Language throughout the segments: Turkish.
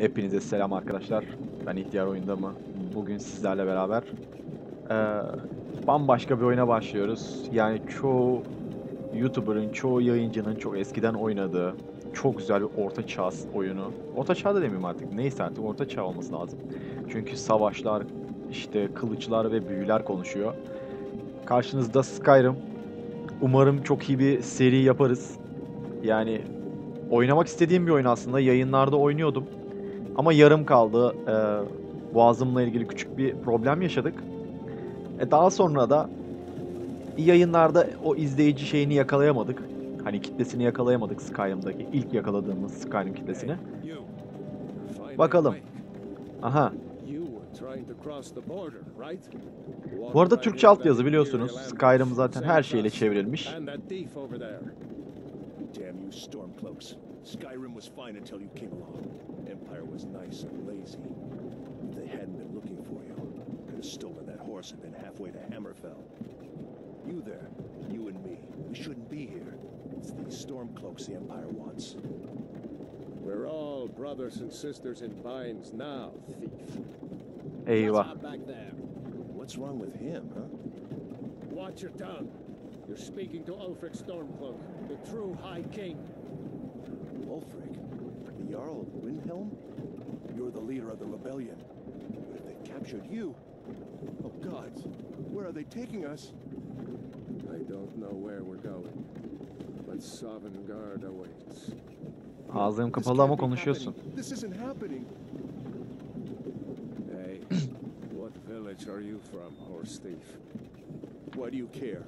Hepinize selam arkadaşlar. Ben İhtiyar Oyunda mı? Bugün sizlerle beraber eee, bambaşka bir oyuna başlıyoruz. Yani çoğu YouTuber'ın, çoğu yayıncının çok eskiden oynadığı çok güzel bir orta çağ oyunu. Orta çağ da demeyeyim artık. Neyse artık orta çağ olması lazım. Çünkü savaşlar, işte kılıçlar ve büyüler konuşuyor. Karşınızda Skyrim. Umarım çok iyi bir seri yaparız. Yani oynamak istediğim bir oyun aslında. Yayınlarda oynuyordum. Ama yarım kaldı. Ee, boğazımla ilgili küçük bir problem yaşadık. E daha sonra da yayınlarda o izleyici şeyini yakalayamadık. Hani kitlesini yakalayamadık Skyrim'daki ilk yakaladığımız Skyrim kitlesini. Bakalım. Aha. Bu arada Türkçe altyazı biliyorsunuz. Skyrim zaten her şeyle çevrilmiş. Damn you Stormcloaks. Skyrim was fine until you came along. Empire was nice and lazy. If they hadn't been looking for you, could have stolen that horse and been halfway to Hammerfell. You there, you and me, we shouldn't be here. It's these Stormcloaks the Empire wants. We're all brothers and sisters in binds now, thief. Eyvah. What's up back there? What's wrong with him, huh? Watch your tongue. You're speaking to Ulfric Stormcloak, the true High King. Ulfric, the Jarl of Windhelm? You're the leader of the rebellion. But if they captured you... Oh gods, where are they taking us? I don't know where we're going, but Sovngarde awaits. Ağzım This kapalı ama can't konuşuyorsun. This isn't happening. Hey, what village are you from, horse thief? Why do you care?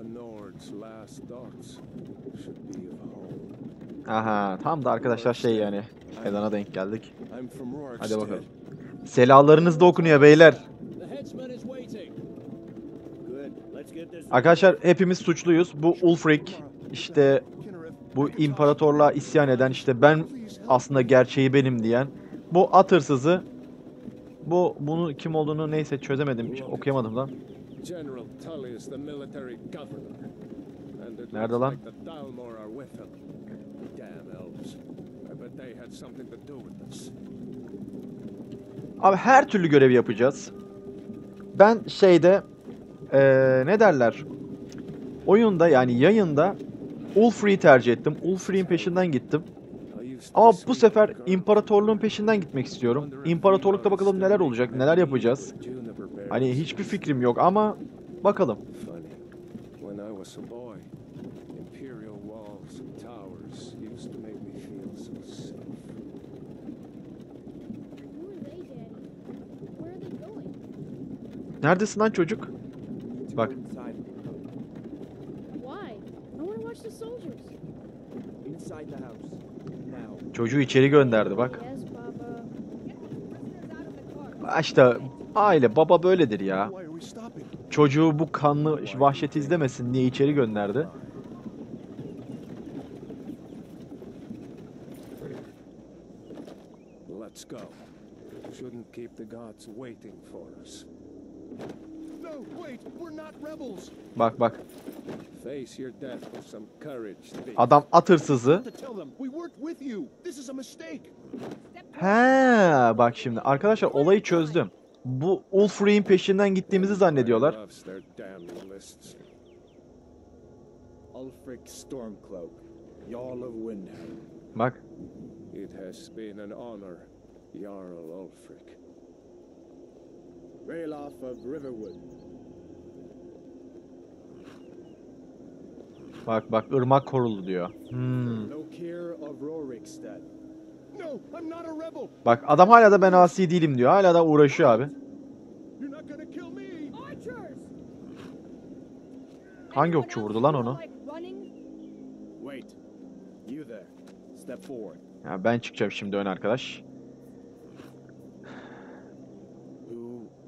A Nord's last thoughts should be of home. Aha. Tam da arkadaşlar şey yani. Ezana denk geldik. Hadi bakalım. Selalarınız da okunuyor beyler. Arkadaşlar hepimiz suçluyuz. Bu Ulfric işte bu imparatorluğa isyan eden işte ben aslında gerçeği benim diyen bu at hırsızı bu bunu kim olduğunu neyse çözemedim okuyamadım lan. General Tully Abi her türlü görevi yapacağız. Ben şeyde eee, ne derler? Oyunda yani yayında Ulfric'i tercih ettim. Ulfric'in peşinden gittim. Ama bu sefer imparatorluğun peşinden gitmek istiyorum. İmparatorlukta bakalım neler olacak, neler yapacağız. Hani hiçbir fikrim yok ama bakalım. Funny. When I was a boy, imperial walls and towers used to make me feel so safe. Who are they, Daddy? Where are they going? Neredesin lan çocuk? Bak. Why? I want to watch the soldiers. Inside the house. Now. Çocuğu içeri gönderdi bak. İşte aile baba böyledir ya. Çocuğu bu kanlı vahşeti izlemesin diye içeri gönderdi. Let's go. Shouldn't keep the gods waiting for us. No, wait, we're not rebels. Bak bak. Face your death with some courage, thief. Adam at hırsızı. To tell them we weren't with you. This is a mistake. He, bak şimdi arkadaşlar olayı çözdüm. Bu Ulfric'in peşinden gittiğimizi zannediyorlar. Bak. It has been an honor, Jarl Ulfric. Ralof of Riverwood. Bak bak ırmak korulu diyor. Hmm. Bak adam hala da ben asi değilim diyor. Hala da uğraşıyor abi. Hangi okçu vurdu lan onu? Wait. You there. Step forward. Ya ben çıkacağım şimdi ön arkadaş. Who are you?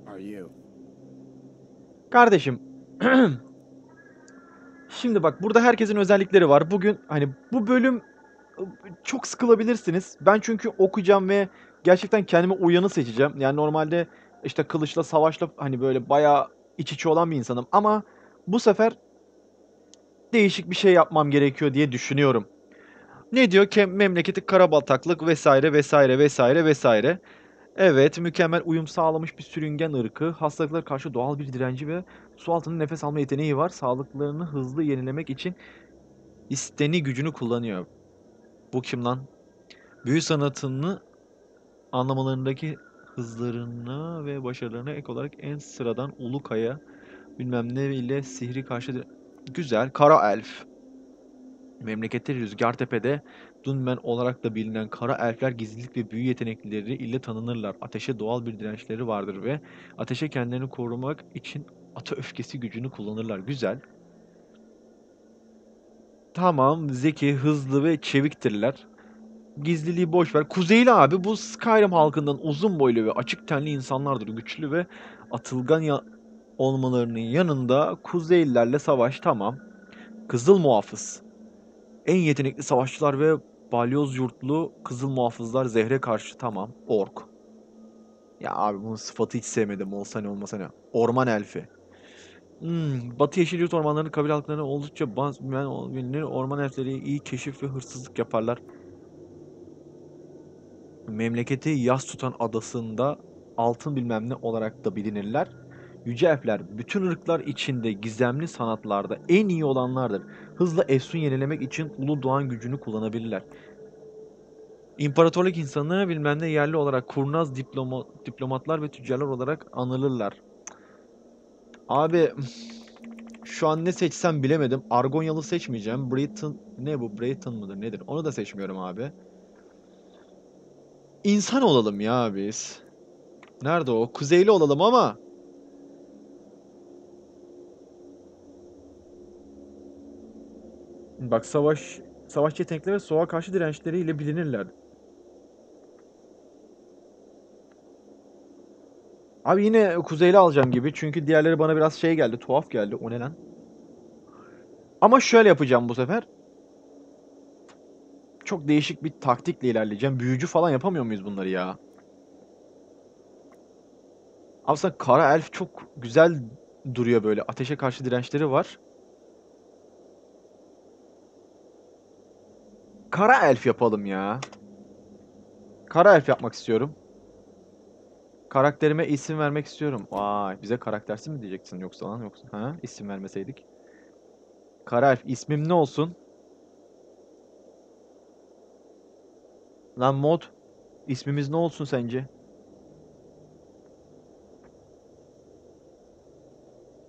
Kardeşim. Şimdi bak burada herkesin özellikleri var. Bugün hani bu bölüm ıı, çok sıkılabilirsiniz. Ben çünkü okuyacağım ve gerçekten kendime uyanı seçeceğim. Yani normalde işte kılıçla savaşla hani böyle bayağı iç içe olan bir insanım. Ama bu sefer değişik bir şey yapmam gerekiyor diye düşünüyorum. Ne diyor? Kem memleketi karabaltaklık vesaire vesaire vesaire vesaire. Evet, mükemmel uyum sağlamış bir sürüngen ırkı. Hastalıklara karşı doğal bir direnci ve su altında nefes alma yeteneği var. Sağlıklarını hızlı yenilemek için isteni gücünü kullanıyor. Bu kim lan? Büyü sanatını anlamalarındaki hızlarına ve başarılarına ek olarak en sıradan ulu kaya bilmem ne ile sihri karşı Güzel. Kara elf. Memlekette Rüzgartepe'de Dunmen olarak da bilinen kara elfler gizlilik ve büyü yetenekleri ile tanınırlar. Ateşe doğal bir dirençleri vardır ve ateşe kendilerini korumak için ata öfkesi gücünü kullanırlar. Güzel. Tamam, zeki, hızlı ve çeviktirler. Gizliliği boş ver. Kuzeyli abi bu Skyrim halkından uzun boylu ve açık tenli insanlardır. Güçlü ve atılgan ya olmalarının yanında Kuzeylilerle savaş tamam. Kızıl Muhafız. En yetenekli savaşçılar ve balyoz yurtlu Kızıl Muhafızlar zehre karşı tamam. Ork. Ya abi bunun sıfatı hiç sevmedim. Olsa ne olmasa ne. Orman elfi. Hmm, Batı Yeşil Yurt ormanlarının kabile halklarına oldukça bilinir. Orman elfleri iyi keşif ve hırsızlık yaparlar. Memleketi yas tutan adasında altın bilmem ne olarak da bilinirler. Yüce elfler bütün ırklar içinde gizemli sanatlarda en iyi olanlardır. Hızla efsun yenilemek için ulu doğan gücünü kullanabilirler. İmparatorluk insanı bilmem ne yerli olarak kurnaz diploma, diplomatlar ve tüccarlar olarak anılırlar. Abi şu an ne seçsem bilemedim. Argonyalı seçmeyeceğim. Britain ne bu? Britain mıdır nedir? Onu da seçmiyorum abi. İnsan olalım ya biz. Nerede o? Kuzeyli olalım ama. Bak savaş savaş yetenekleri ve soğuğa karşı dirençleriyle bilinirler. Abi yine kuzeyli alacağım gibi çünkü diğerleri bana biraz şey geldi, tuhaf geldi. O ne lan? Ama şöyle yapacağım bu sefer. Çok değişik bir taktikle ilerleyeceğim. Büyücü falan yapamıyor muyuz bunları ya? Aslında kara elf çok güzel duruyor böyle. Ateşe karşı dirençleri var. Kara elf yapalım ya. Kara elf yapmak istiyorum. Karakterime isim vermek istiyorum. Vay, bize karaktersiz mi diyeceksin yoksa lan yoksa? Ha, isim vermeseydik. Kara elf ismim ne olsun? Lan mod ismimiz ne olsun sence?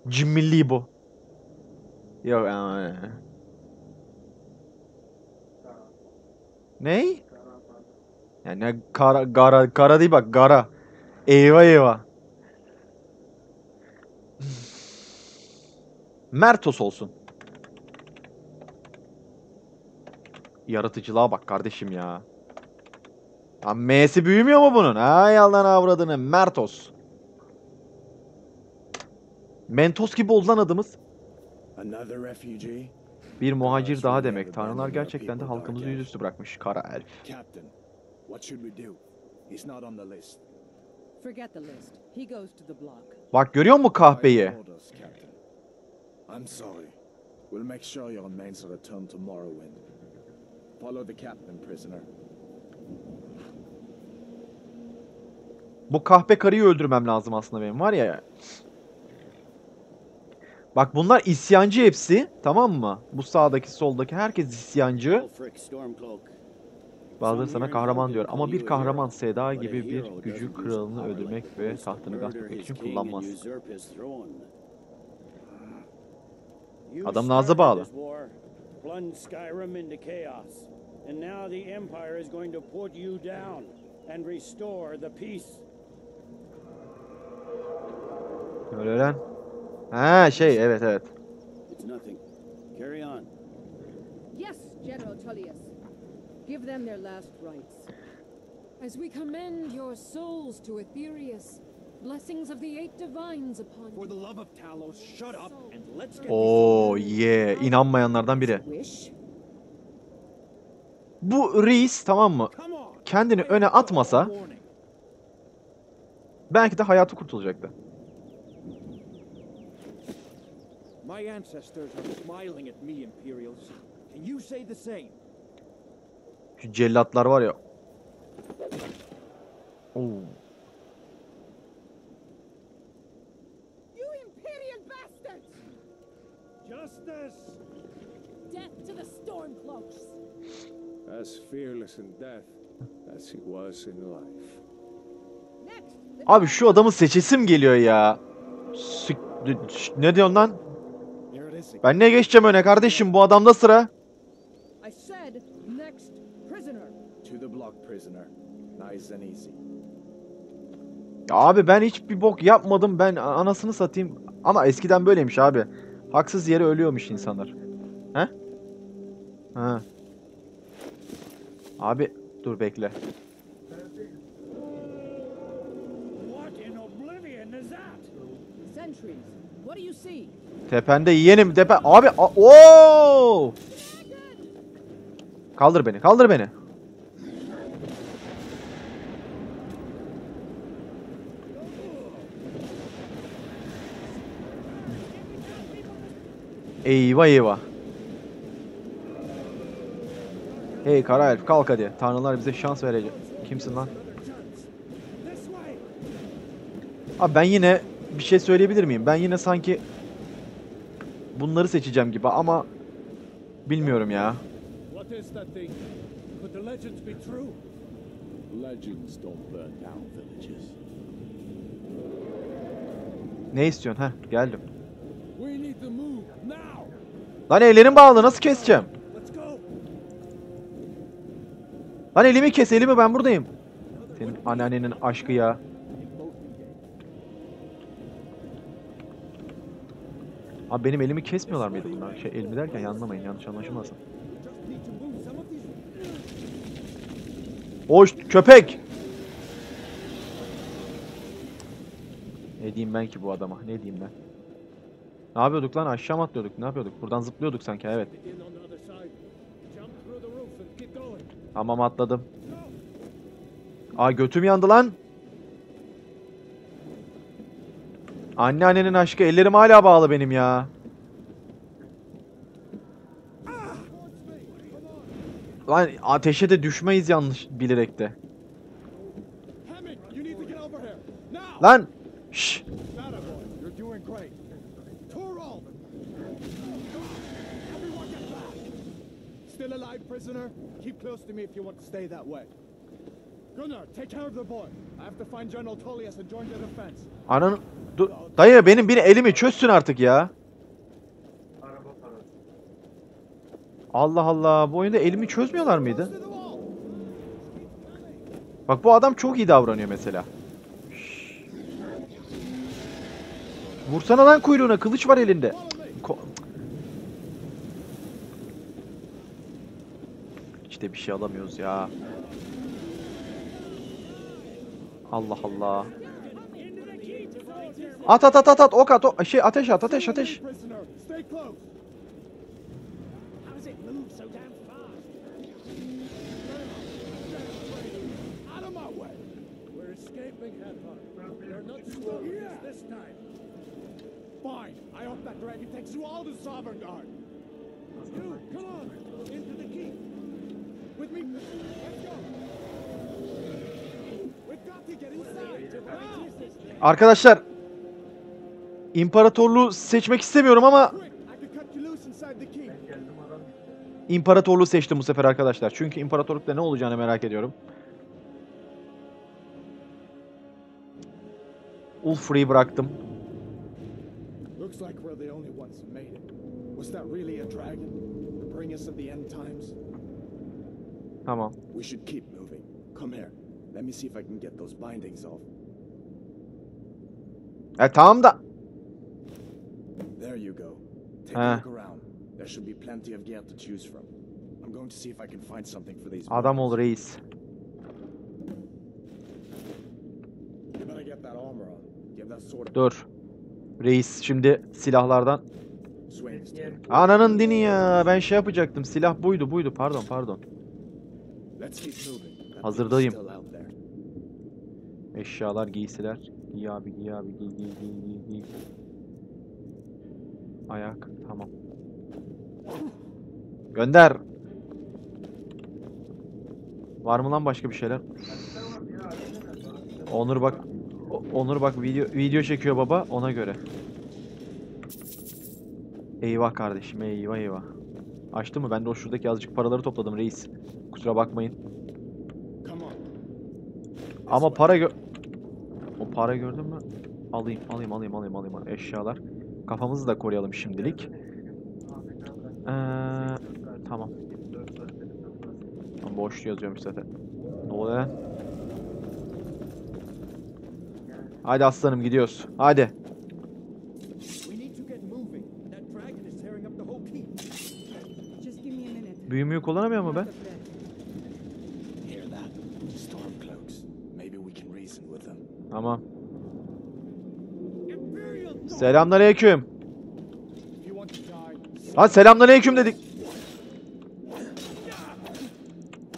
Cimri bu. Yok ama. Ney? Yani kara, gara, kara değil bak gara. Eyvah eyvah. Mertos olsun. Yaratıcılığa bak kardeşim ya. Lan M'si büyümüyor mu bunun? Ay Allah'ın avradını. Mertos. Mentos gibi oldu lan adımız. Bir muhacir daha demek. Tanrılar gerçekten de halkımızı yüzüstü bırakmış. Kara elf. Bak görüyor musun kahpeyi? I'm sorry. We'll make sure your mates return to Morrowind. Follow the captain, prisoner. Bu kahpe karıyı öldürmem lazım aslında benim var ya. Bak bunlar isyancı hepsi. Tamam mı? Bu sağdaki soldaki herkes isyancı. Bazıları sana kahraman diyor. Ama bir kahraman Seda gibi bir gücü kralını öldürmek ve tahtını gasp etmek için kullanmaz. Adam Naz'a bağlı. And now the Empire is going to put you down and restore the peace. Öyle lan. Ha şey evet evet. It's nothing. Carry on. Yes, General Tullius. Give them their last rites. As we commend your souls to Aetherius, blessings of the eight divines upon For you. the love of Talos, shut up and let's get Oo yeah. inanmayanlardan biri. Wish? Bu reis tamam mı? Kendini öne atmasa belki de hayatı kurtulacaktı. My ancestors are smiling at me, Imperials. Can you say the same? Şu cellatlar var ya. Oo. You Imperial bastards! Justice! Death to the Stormcloaks! As fearless in death as he was in life. Next, the Abi şu adamı seçesim geliyor ya. Ne diyorsun lan? Ben ne geçeceğim öne kardeşim bu adamda sıra. I said next prisoner. To the block, prisoner. Easy. Ya abi ben hiçbir bok yapmadım ben anasını satayım. Ama eskiden böyleymiş abi. Haksız yere ölüyormuş insanlar. He? Ha. Abi dur bekle. What in oblivion is that? Sentries. What do you see? Tepende yeğenim tepe. Abi Oo! Kaldır beni. Kaldır beni. Eyvah eyvah. Hey kara elf kalk hadi. Tanrılar bize şans verecek. Kimsin lan? Abi ben yine bir şey söyleyebilir miyim? Ben yine sanki bunları seçeceğim gibi ama bilmiyorum ya. Ne istiyorsun? Heh geldim. We need to move now. Lan ellerim bağlı nasıl keseceğim? Lan elimi kes elimi ben buradayım. Senin anneannenin aşkı ya. Abi benim elimi kesmiyorlar mıydı bunlar? Şey elimi derken yanlamayın yanlış anlaşılmasın. Oş köpek! Ne diyeyim ben ki bu adama? Ne diyeyim ben? Ne yapıyorduk lan? Aşağı mı atlıyorduk? Ne yapıyorduk? Buradan zıplıyorduk sanki evet. Tamam atladım. Aa götüm yandı lan. Anneannenin aşkı ellerim hala bağlı benim ya. Lan ateşe de düşmeyiz yanlış bilerek de. Hammond, you need to get over here. Now! Lan! Şşş! Atta boy, you're doing great. Torvald! Everyone get back! Still alive, prisoner? Keep close to me if you want to stay that way. Gunnar, take care of the boy. I have to find General Tullius and join the defense. Ananı... Dur. Dayı benim bir elimi çözsün artık ya. Allah Allah. Bu oyunda elimi çözmüyorlar mıydı? Bak bu adam çok iyi davranıyor mesela. Vursana lan kuyruğuna kılıç var elinde. İşte bir şey alamıyoruz ya. Allah Allah. At at at at at ok at ok. Şey ateş at ateş ateş. Fine, I hope that dragon takes you all to Sovereign Guard. You, come on, into the keep. With me, let's go. We've got to get inside. Now! Arkadaşlar İmparatorluğu seçmek istemiyorum ama the. İmparatorluğu seçtim bu sefer arkadaşlar. Çünkü imparatorlukta ne olacağını merak ediyorum. Ulfri'yi bıraktım. Looks like we're the only ones who made it. Was that really a dragon? To bring us of the end times? Tamam. We should keep moving. Come here. Let me see if I can get those bindings off. E tamam da. There you go. Take a look around. There should be plenty of gear to choose from. I'm going to see if I can find something for these. Adam ol reis. You better get that armor on. Give that sword a Dur. Reis şimdi silahlardan. Ananın dini ya. Ben şey yapacaktım. Silah buydu buydu. Pardon pardon. Let's keep moving. That Hazırdayım. Eşyalar, giysiler. Giy abi, giy abi, giy, giy, giy, giy, giy. Ayak, tamam. Gönder. Var mı lan başka bir şeyler? Onur bak Onur bak video video çekiyor baba ona göre. Eyvah kardeşim eyvah eyvah. Açtı mı? Ben de o şuradaki azıcık paraları topladım reis. Kusura bakmayın. Ama para gö... O para gördün mü? Alayım, alayım, alayım, alayım, alayım. Eşyalar. Kafamızı da koruyalım şimdilik. Ee, tamam. Tamam, boş yazıyormuş zaten. Ne oluyor? Hadi aslanım gidiyoruz. Hadi. We need to get moving. That dragon is tearing up the whole keep. Just give me a minute. Büyümüyü kullanamıyor mu ben? Tamam. Selamünaleyküm. Lan selamünaleyküm dedik.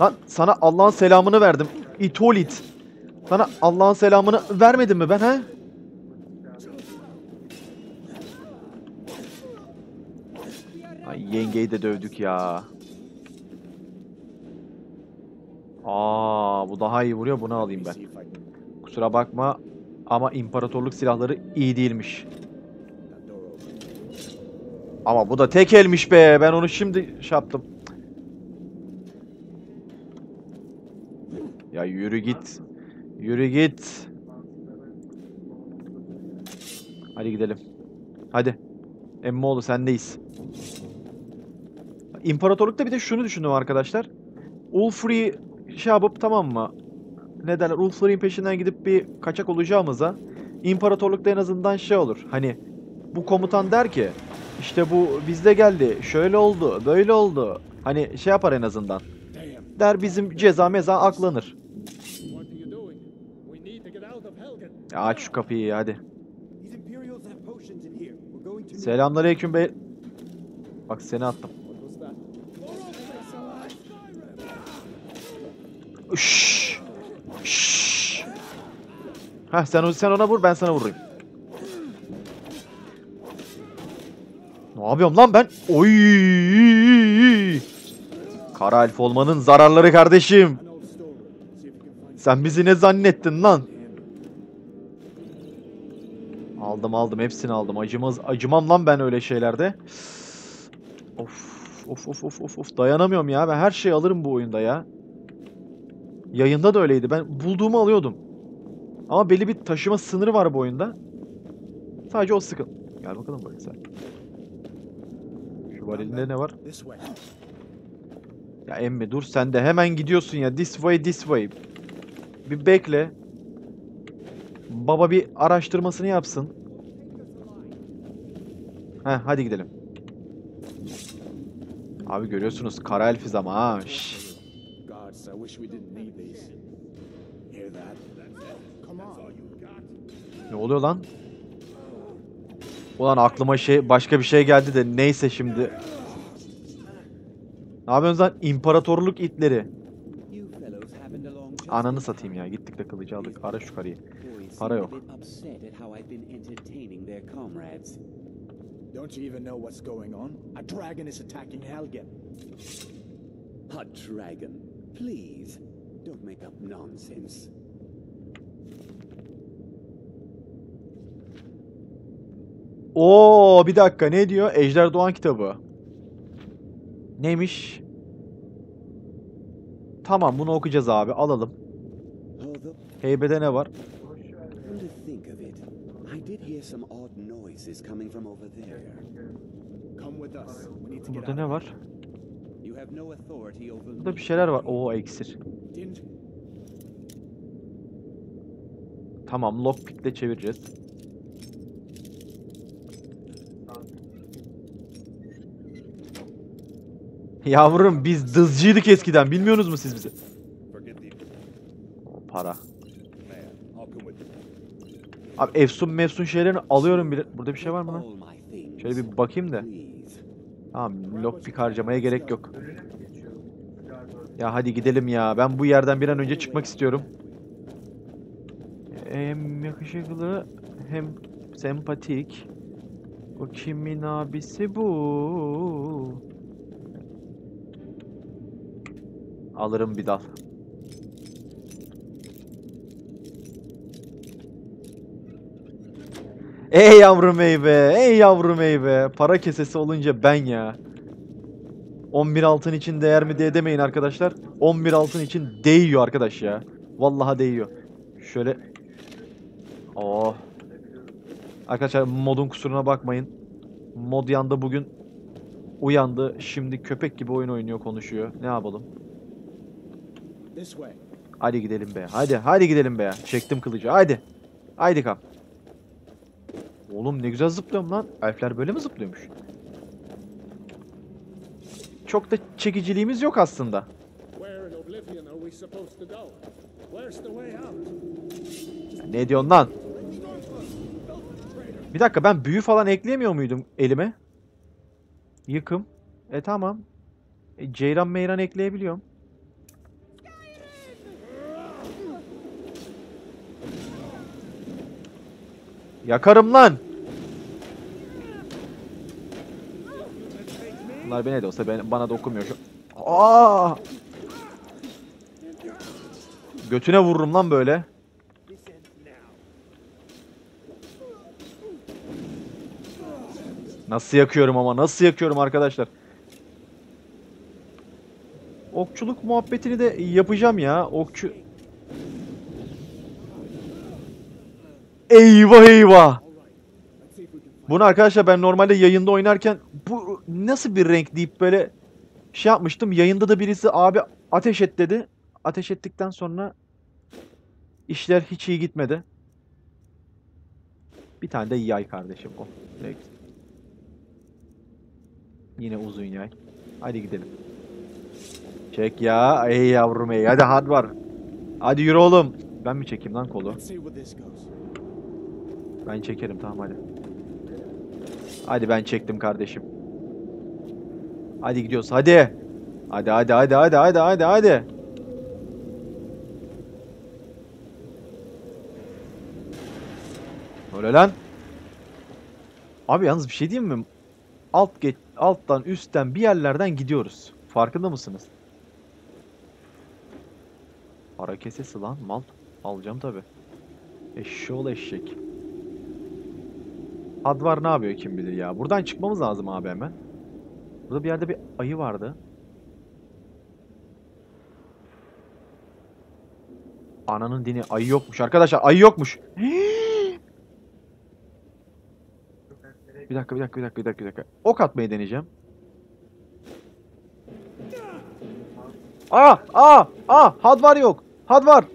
Lan sana Allah'ın selamını verdim. İtolit. Sana Allah'ın selamını vermedim mi ben ha? Ay yengeyi de dövdük ya. Aa bu daha iyi vuruyor bunu alayım ben. Kusura bakma ama imparatorluk silahları iyi değilmiş. Ama bu da tek elmiş be. Ben onu şimdi şey yaptım. Ya yürü git. Yürü git. Hadi gidelim. Hadi. Emmoğlu sendeyiz. İmparatorlukta bir de şunu düşündüm arkadaşlar. Ulfri'yi şey yapıp tamam mı? Ne derler? Peşinden gidip bir kaçak olacağımıza İmparatorlukta en azından şey olur. Hani bu komutan der ki işte bu bizde geldi. Şöyle oldu, böyle oldu. Hani şey yapar en azından. Der bizim ceza meza aklanır. Ya aç şu kapıyı hadi. Selamünaleyküm bey. Bak seni attım. What was that? Şşş. Şşş. Heh sen, sen ona vur ben sana vururum. Ne yapıyorum lan ben? Oy! Kara elf olmanın zararları kardeşim. Sen bizi ne zannettin lan? Aldım aldım hepsini aldım. Acımaz acımam lan ben öyle şeylerde. Of of of of of dayanamıyorum ya. Ben her şeyi alırım bu oyunda ya. Yayında da öyleydi. Ben bulduğumu alıyordum. Ama belli bir taşıma sınırı var bu oyunda. Sadece o sıkın. Gel bakalım buraya sen. Şu varilinde ne var? Ya emmi dur sen de hemen gidiyorsun ya. This way this way. Bir bekle. Baba bir araştırmasını yapsın. Heh hadi gidelim. Abi görüyorsunuz kara elfiz ama ha. şş. Gods, I wish we didn't need these. Hear that? Come on. Ne oluyor lan? Ulan aklıma şey başka bir şey geldi de neyse şimdi. Ne yapıyorsunuz lan? İmparatorluk itleri. Ananı satayım ya. Gittik de kılıcı aldık. Ara şu karıyı. Para yok. Don't you even know what's going on? A dragon is attacking Helgen. A dragon. Please, don't make up nonsense. Oo bir dakika ne diyor? Ejder Doğan kitabı. Neymiş? Tamam bunu okuyacağız abi. Alalım. Heybede ne var? Burada ne var? Burada bir şeyler var. Oo iksir. Didn't Tamam lockpick'le çevireceğiz. Yavrum biz dızcıydık eskiden. Bilmiyorsunuz mu siz bizi? O para. Abi efsun mefsun şeylerini alıyorum bile. Burada bir şey var mı lan? Şöyle bir bakayım da. Tamam lockpick harcamaya gerek yok. Ya hadi gidelim ya. Ben bu yerden bir an önce çıkmak istiyorum. Hem yakışıklı hem sempatik. Bu kimin abisi bu? Alırım bir dal. Ey yavru meyve, ey yavru meyve. Para kesesi olunca ben ya. 11 altın için değer mi diye demeyin arkadaşlar. 11 altın için değiyor arkadaş ya. Vallahi değiyor. Şöyle. Oh. Arkadaşlar modun kusuruna bakmayın. Mod yanda bugün uyandı. Şimdi köpek gibi oyun oynuyor konuşuyor. Ne yapalım? Hadi gidelim be. Hadi hadi gidelim be. Çektim kılıcı. Hadi. Haydi kap. Oğlum ne güzel zıplıyorum lan. Elfler böyle mi zıplıyormuş? Çok da çekiciliğimiz yok aslında. Ne diyorsun lan? Bir dakika ben büyü falan ekleyemiyor muydum elime? Yıkım. E tamam. E, ceyran meyran ekleyebiliyorum. Yakarım lan. Bunlar beni de olsa ben, bana dokunmuyor şu. Aa! Götüne vururum lan böyle. Nasıl yakıyorum ama nasıl yakıyorum arkadaşlar. Okçuluk muhabbetini de yapacağım ya. Okçu. Eyvah eyvah. Bunu arkadaşlar ben normalde yayında oynarken bu nasıl bir renk deyip böyle şey yapmıştım. Yayında da birisi abi ateş et dedi. Ateş ettikten sonra işler hiç iyi gitmedi. Bir tane de yay kardeşim o. Direkt. Yine uzun yay. Hadi gidelim. Çek ya. Ey yavrum ey. Hadi hadi var. Hadi yürü oğlum. Ben mi çekeyim lan kolu? Let's see where this goes. Ben çekerim tamam hadi. Hadi ben çektim kardeşim. Hadi gidiyoruz hadi. Hadi hadi hadi hadi hadi hadi hadi. Öyle lan. Abi yalnız bir şey diyeyim mi? Alt geç, alttan üstten bir yerlerden gidiyoruz. Farkında mısınız? Para kesesi lan mal. Alacağım tabi. Eşşoğlu eşek. Hadvar ne yapıyor kim bilir ya. Buradan çıkmamız lazım abi hemen. Burada bir yerde bir ayı vardı. Ananın dini ayı yokmuş arkadaşlar. Ayı yokmuş. Bir dakika, bir dakika, bir dakika, bir dakika, bir dakika. Ok atmayı deneyeceğim. Aa, aa, aa, had var yok. Had var.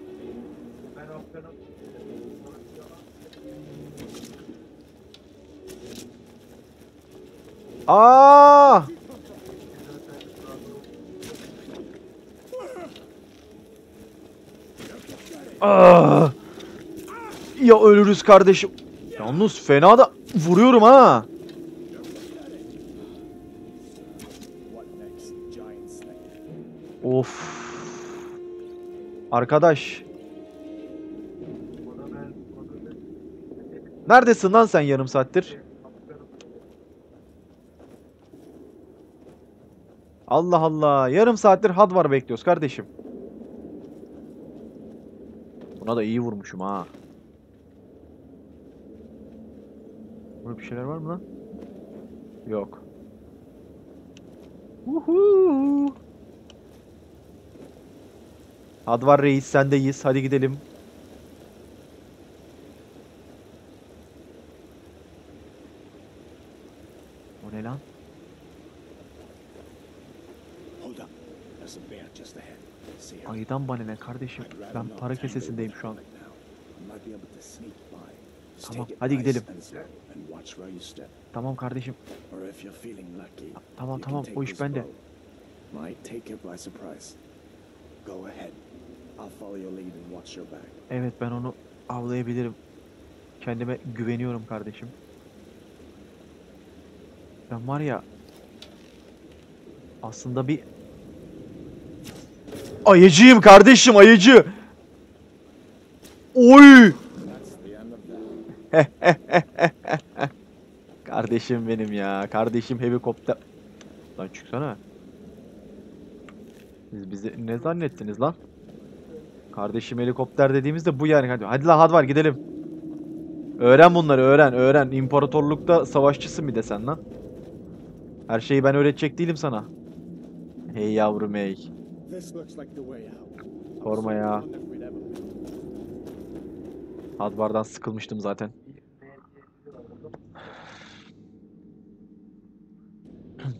Aa! Aa! Ya ölürüz kardeşim. Yalnız fena da vuruyorum ha. Of. Arkadaş. Neredesin lan sen yarım saattir? Allah Allah. Yarım saattir had var bekliyoruz kardeşim. Buna da iyi vurmuşum ha. Burada bir şeyler var mı lan? Yok. Uhu. Hadvar Reis sendeyiz. Hadi gidelim. O ne lan? Ayıdan bana ne kardeşim? Ben para kesesindeyim şu an. Tamam, hadi gidelim. Tamam kardeşim. Tamam tamam o iş bende. Evet ben onu avlayabilirim. Kendime güveniyorum kardeşim. Ben var ya aslında bir ayıcıyım kardeşim ayıcı. Oy! Kardeşim benim ya. Kardeşim helikopter. Lan çıksana. Siz bizi ne zannettiniz lan? Kardeşim helikopter dediğimizde bu yani. Hadi, hadi lan hadi var gidelim. Öğren bunları öğren öğren. İmparatorlukta savaşçısın bir de sen lan. Her şeyi ben öğretecek değilim sana. Hey yavrum hey. This looks like the way out. I was Sorma ya. Hadvardan sıkılmıştım zaten.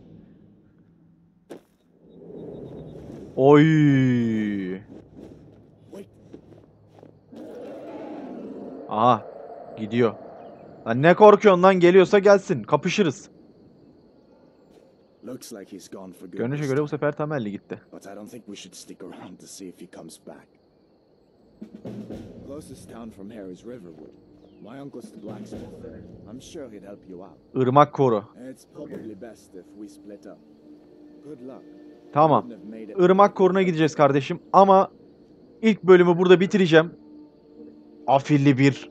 Oy. Aha. Gidiyor. Lan ne korkuyorsun lan geliyorsa gelsin. Kapışırız. Looks like he's gone for good. Görünüşe göre bu sefer temelli gitti. But I don't think we should stick around to see if he comes back. Closest town from here is Riverwood. My uncle's the blacksmith there. I'm sure he'd help you out. Irmak koru. It's probably best if we split up. Good luck. Tamam. Irmak koruna gideceğiz kardeşim ama ilk bölümü burada bitireceğim. Afilli bir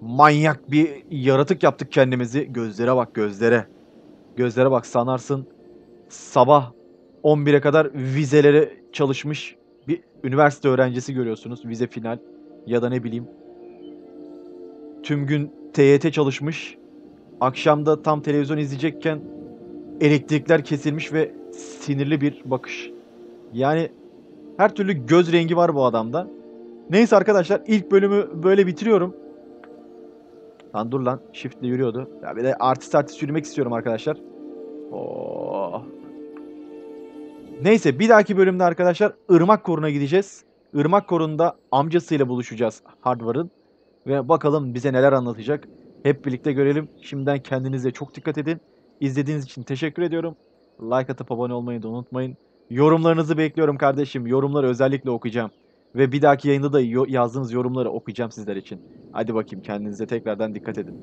manyak bir yaratık yaptık kendimizi. Gözlere bak gözlere. Gözlere bak sanarsın sabah 11'e kadar vizelere çalışmış bir üniversite öğrencisi görüyorsunuz. Vize final ya da ne bileyim tüm gün TYT çalışmış. Akşamda tam televizyon izleyecekken elektrikler kesilmiş ve sinirli bir bakış. Yani her türlü göz rengi var bu adamda. Neyse arkadaşlar ilk bölümü böyle bitiriyorum. Lan dur lan shiftle yürüyordu. Ya bir de artist artist yürümek istiyorum arkadaşlar. Oo. Neyse bir dahaki bölümde arkadaşlar Irmak Koru'na gideceğiz. Irmak Koru'nda amcasıyla buluşacağız Hardvar'ın. Ve bakalım bize neler anlatacak. Hep birlikte görelim. Şimdiden kendinize çok dikkat edin. İzlediğiniz için teşekkür ediyorum. Like atıp abone olmayı da unutmayın. Yorumlarınızı bekliyorum kardeşim. Yorumları özellikle okuyacağım. Ve bir dahaki yayında da yazdığınız yorumları okuyacağım sizler için. Hadi bakayım kendinize tekrardan dikkat edin.